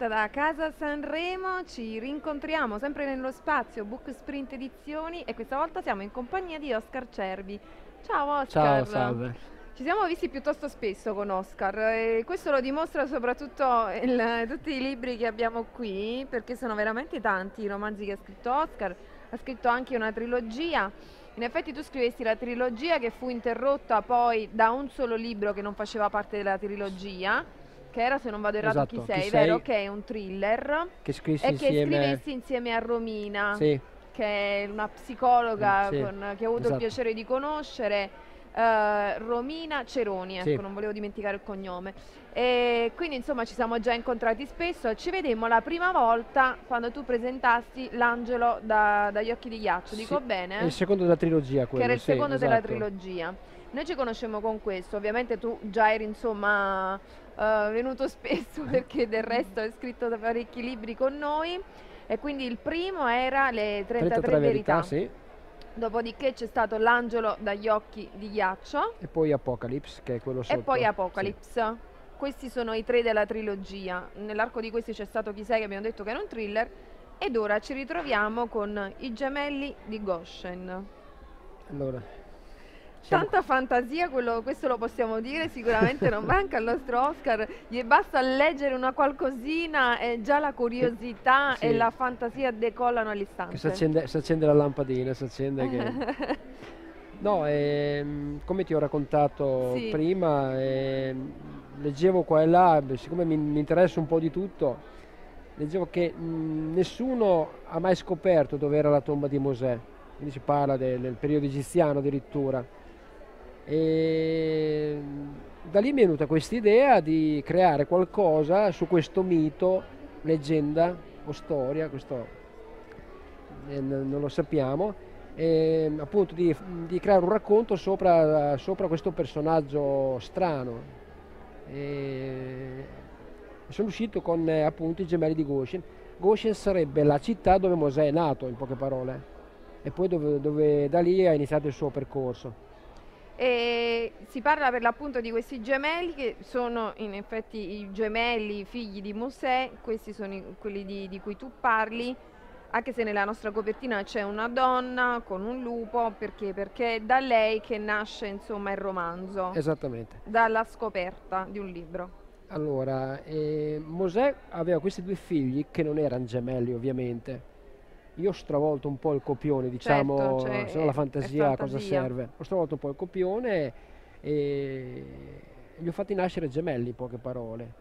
Diretta da Casa Sanremo ci rincontriamo sempre nello spazio Book Sprint Edizioni e questa volta siamo in compagnia di Oscar Cervi. Ciao Oscar. Ciao, salve. Ci siamo visti piuttosto spesso con Oscar e questo lo dimostra soprattutto il- tutti i libri che abbiamo qui perché sono veramente tanti i romanzi che ha scritto Oscar, ha scritto anche una trilogia. In effetti tu scrivesti la trilogia che fu interrotta poi da un solo libro che non faceva parte della trilogia, che era se non vado errato Esatto, Chi Chi sei, sei? vero? Che è un thriller Che scrissi e che insieme... scrivessi insieme a Romina Sì, che è una psicologa sì, con- che ho avuto esatto. il piacere di conoscere, eh, Romina Ceroni, ecco, Sì. non volevo dimenticare il cognome. E quindi insomma ci siamo già incontrati spesso, ci vedemmo la prima volta quando tu presentasti L'angelo da- dagli occhi di ghiaccio, dico Sì, bene? è il secondo della trilogia quello, che era il sì, secondo della esatto. trilogia. Noi ci conoscemmo con questo, ovviamente tu già eri insomma eh, venuto spesso perché del resto hai scritto da parecchi libri con noi e quindi il primo era Le 33, 33 verità. verità, sì. Dopodiché c'è stato L'angelo dagli occhi di ghiaccio E poi Apocalypse, che è quello sotto. e poi Sì. Apocalypse. Questi sono i tre della trilogia. Nell'arco di questi c'è stato Chi sei che abbiamo detto che era un thriller ed ora ci ritroviamo con I gemelli di Goshen. Allora, Tanta fantasia, quello- questo lo possiamo dire, sicuramente non manca al nostro Oscar, gli basta leggere una qualcosina e già la curiosità Sì. e la fantasia decollano all'istante. si accende, si accende la lampadina, si accende che... No, ehm, come ti ho raccontato Sì. prima, ehm, leggevo qua e là, siccome mi, mi interessa un po' di tutto, leggevo che mh, nessuno ha mai scoperto dove era la tomba di Mosè, quindi si parla de- del periodo egiziano addirittura. E da lì mi è venuta questa idea di creare qualcosa su questo mito, leggenda o storia, questo eh, non lo sappiamo, e, appunto di, di creare un racconto sopra, sopra questo personaggio strano. E sono uscito con eh, appunto i gemelli di Goshen. Goshen sarebbe la città dove Mosè è nato, in poche parole, e poi dove, dove da lì ha iniziato il suo percorso. E si parla per l'appunto di questi gemelli che sono in effetti i gemelli figli di Mosè, questi sono i- quelli di, di cui tu parli, anche se nella nostra copertina c'è una donna con un lupo, perché? Perché è da lei che nasce insomma il romanzo, Esattamente. dalla scoperta di un libro. Allora, eh, Mosè aveva questi due figli che non erano gemelli ovviamente. Io ho stravolto un po' il copione, diciamo, Certo, cioè, se no la fantasia a cosa serve. Ho stravolto un po' il copione e li ho fatti nascere gemelli, in poche parole,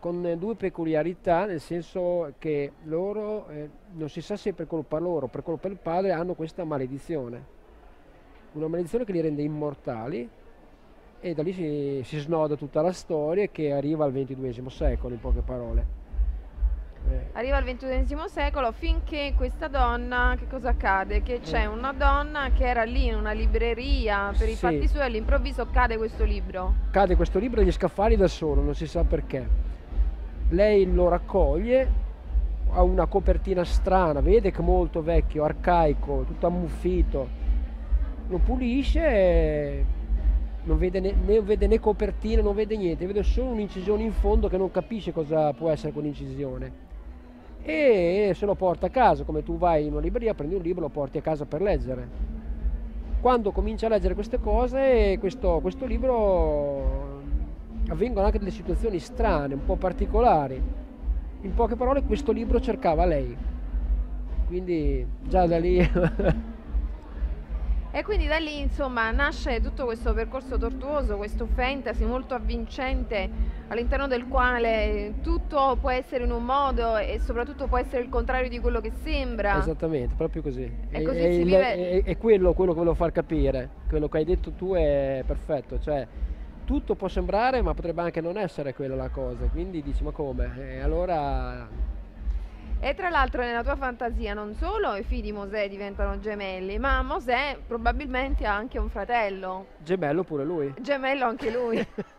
con due peculiarità, nel senso che loro, eh, non si sa se per colpa loro per colpa del padre, hanno questa maledizione. Una maledizione che li rende immortali e da lì si, si snoda tutta la storia che arriva al XXII secolo, in poche parole. Eh, Arriva al XXI secolo finché questa donna, che cosa accade? Che c'è una donna che era lì in una libreria per i Sì. fatti suoi, all'improvviso cade questo libro. cade questo libro degli scaffali da solo, non si sa perché. Lei lo raccoglie, ha una copertina strana, vede che è molto vecchio, arcaico, tutto ammuffito. Lo pulisce, e non vede né, né vede né copertina, non vede niente, vede solo un'incisione in fondo che non capisce cosa può essere quell'incisione. E se lo porta a casa, come tu vai in una libreria, prendi un libro e lo porti a casa per leggere quando comincia a leggere queste cose, questo, questo libro avvengono anche delle situazioni strane, un po' particolari. In poche parole, questo libro cercava lei. Quindi già da lì E quindi da lì, insomma, nasce tutto questo percorso tortuoso, questo fantasy molto avvincente, all'interno del quale tutto può essere in un modo e soprattutto può essere il contrario di quello che sembra. esattamente, proprio così. E È, così è il- vive- è- è quello, quello che volevo far capire. Quello che hai detto tu è perfetto. Cioè, tutto può sembrare, ma potrebbe anche non essere quella la cosa. Quindi dici, ma come? E allora E tra l'altro nella tua fantasia non solo i figli di Mosè diventano gemelli, ma Mosè probabilmente ha anche un fratello, gemello pure lui. gemello anche lui.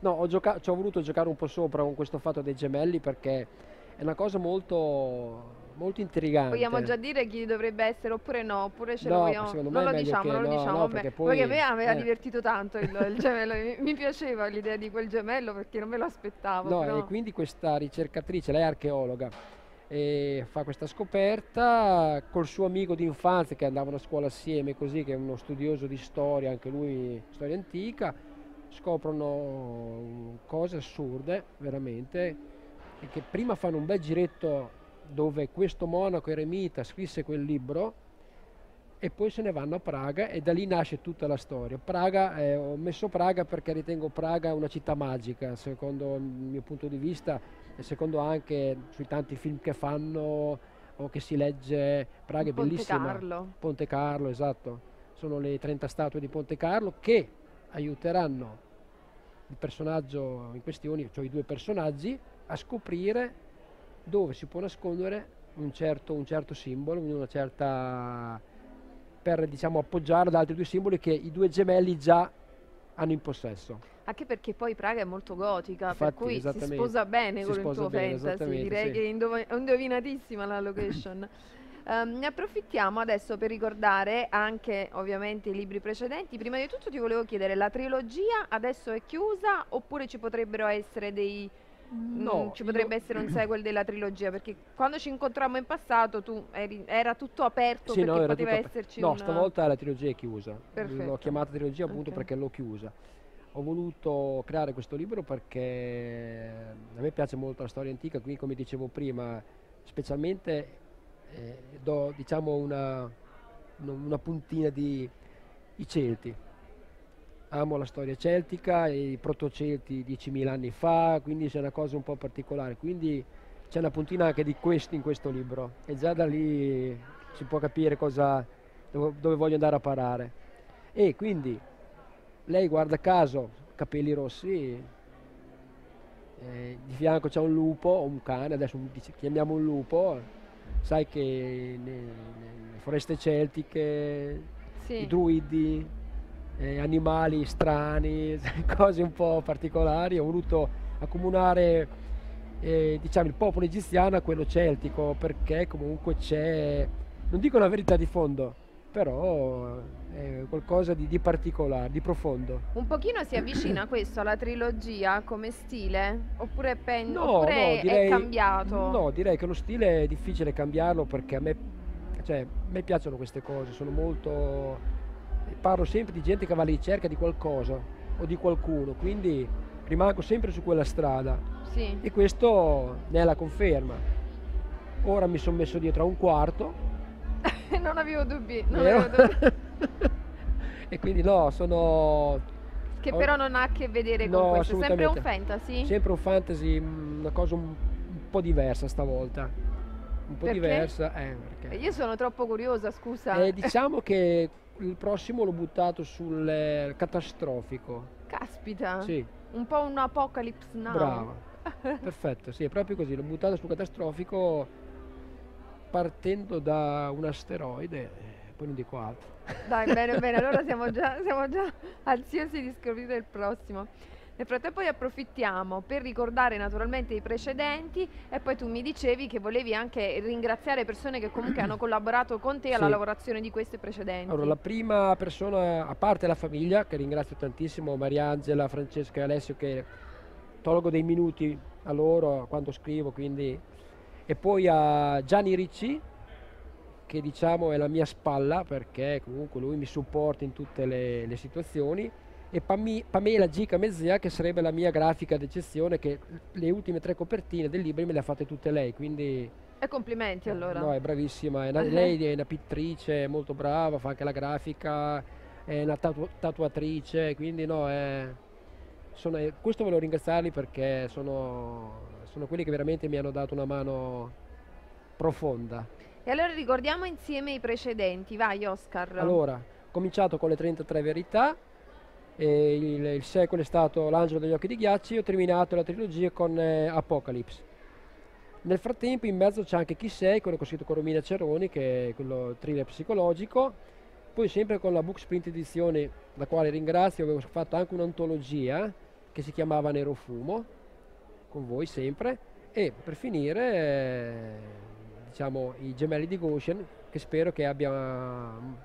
No, ho, gioca- ci ho voluto giocare un po' sopra con questo fatto dei gemelli perché è una cosa molto, molto intrigante. Vogliamo già dire chi dovrebbe essere oppure no? Oppure ce No, lo vogliamo... secondo me non lo diciamo, non lo no, diciamo. no, perché Poi poi- a me aveva eh. divertito tanto il, il gemello, mi, mi piaceva l'idea di quel gemello perché non me lo aspettavo. No, però... e quindi questa ricercatrice, lei è archeologa, e fa questa scoperta col suo amico di infanzia che andavano a scuola assieme, così, che è uno studioso di storia, anche lui storia antica, scoprono cose assurde, veramente, e che prima fanno un bel giretto dove questo monaco eremita scrisse quel libro e poi se ne vanno a Praga e da lì nasce tutta la storia. Praga, eh, ho messo Praga perché ritengo Praga una città magica, secondo il mio punto di vista e secondo anche sui tanti film che fanno o che si legge. Praga è Ponte bellissima. Carlo. Ponte Carlo, esatto. Sono le 30 statue di Ponte Carlo che aiuteranno il personaggio in questione, cioè i due personaggi, a scoprire dove si può nascondere un certo, un certo simbolo, una certa per diciamo appoggiare ad altri due simboli che i due gemelli già hanno in possesso. Anche perché poi Praga è molto gotica, Infatti, per cui si sposa bene Si con il sposa tuo bene, fantasy. Direi sì. che è indov- indovinatissima la location. Ehm, ne approfittiamo adesso per ricordare anche ovviamente i libri precedenti. Prima di tutto ti volevo chiedere, la trilogia adesso è chiusa oppure ci potrebbero essere dei... No, mm, ci potrebbe io- essere un sequel della trilogia perché quando ci incontrammo in passato tu eri- era tutto aperto Sì, no, perché era poteva tutto aper- esserci no, un stavolta la trilogia è chiusa. Perfetto. L'ho chiamata trilogia appunto Ok. perché l'ho chiusa. Ho voluto creare questo libro perché a me piace molto la storia antica, quindi come dicevo prima, specialmente eh, do diciamo una, una puntina di i Celti. Amo la storia celtica, i protocelti 10.000 anni fa, quindi c'è una cosa un po' particolare. Quindi c'è una puntina anche di questo in questo libro e già da lì si può capire cosa, dove, voglio andare a parare. E quindi lei guarda caso, capelli rossi, eh, di fianco c'è un lupo o un cane, adesso chiamiamo un lupo, sai che ne- nelle foreste celtiche Sì. i druidi, eh, animali strani, cose un po' particolari. Ho voluto accomunare eh, diciamo, il popolo egiziano a quello celtico perché comunque c'è, non dico una verità di fondo, però è qualcosa di, di particolare, di profondo. Un pochino si avvicina questo alla trilogia come stile? Oppure, pen- No, oppure no, direi, è cambiato? No, direi che lo stile è difficile cambiarlo perché a me, cioè, a me piacciono queste cose, sono molto... Parlo sempre di gente che va alla ricerca di qualcosa o di qualcuno, quindi rimango sempre su quella strada Sì. e questo ne è la conferma. Ora mi sono messo dietro a un quarto, non avevo dubbi, non avevo dubbi. e quindi no, sono Che però non ha a che vedere con No, questo. È sempre un fantasy? sempre un fantasy, mm, una cosa un, un po' diversa stavolta. Un po' Perché? diversa, eh, perché? Io sono troppo curiosa, scusa. Eh, diciamo che il prossimo l'ho buttato sul eh, catastrofico. Caspita. Sì, Un po' un apocalypse now. brava. Perfetto, sì, è proprio così. L'ho buttato sul catastrofico partendo da un asteroide, eh, poi non dico altro. Dai, bene, bene, allora siamo già, siamo già ansiosi di scoprire il prossimo. Nel frattempo ne approfittiamo per ricordare naturalmente i precedenti e poi tu mi dicevi che volevi anche ringraziare persone che comunque hanno collaborato con te alla Sì. lavorazione di questi precedenti. Allora, la prima persona, a parte la famiglia, che ringrazio tantissimo, Mariangela, Francesca e Alessio, che tolgo dei minuti a loro quando scrivo, quindi... E poi a Gianni Ricci, che diciamo è la mia spalla, perché comunque lui mi supporta in tutte le, le situazioni, e Pami- Pamela Gica Mezzia, che sarebbe la mia grafica d'eccezione, che le ultime tre copertine del libro me le ha fatte tutte lei, quindi... E complimenti allora. No, è bravissima. è una- Uh-huh. Lei è una pittrice, è molto brava, fa anche la grafica, è una tatu- tatuatrice, quindi no, è- sono- eh, questo volevo ringraziarli perché sono, sono quelli che veramente mi hanno dato una mano profonda. E allora ricordiamo insieme i precedenti, vai Oscar. Allora, ho cominciato con le 33 verità, e il, il sequel è stato L'angelo degli occhi di ghiacci, ho terminato la trilogia con eh, Apocalypse. Nel frattempo in mezzo c'è anche Chi sei, quello che ho scritto con Romina Ceroni, che è quello thriller psicologico. Poi sempre con la Book Sprint edizione, la quale ringrazio, avevo fatto anche un'antologia che si chiamava Nero Fumo, con voi sempre. E per finire, eh, diciamo, i gemelli di Goshen, che spero che abbia un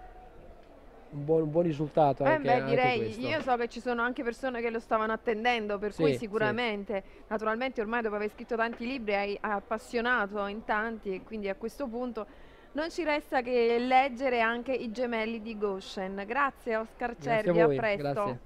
buon, un buon risultato. Eh anche, beh, anche direi, io so che ci sono anche persone che lo stavano attendendo, per Sì, cui sì. sicuramente, naturalmente ormai dopo aver scritto tanti libri hai, appassionato in tanti e quindi a questo punto non ci resta che leggere anche i gemelli di Goshen. Grazie Oscar a Cervi, a voi, presto. grazie.